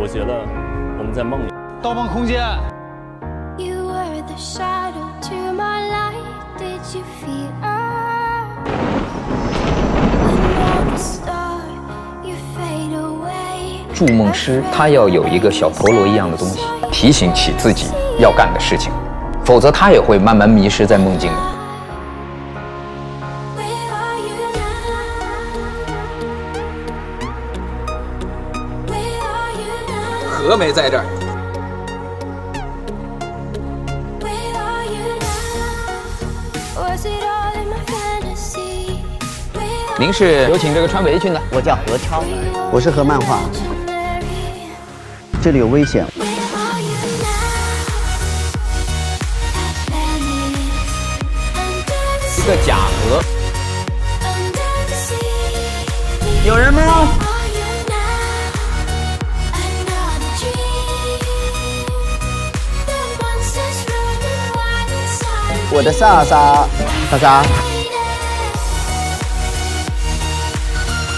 我觉得我们在梦里。盗梦空间。筑梦师他要有一个小陀螺一样的东西，提醒起自己要干的事情，否则他也会慢慢迷失在梦境里。何梅在这儿。您是有请这个穿围裙的，我叫何超，我是何漫画。这里有危险。一个假河。有人吗？我的莎莎，莎莎，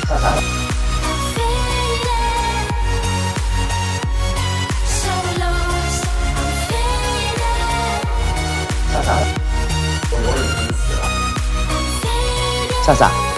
莎莎，莎莎，莎莎。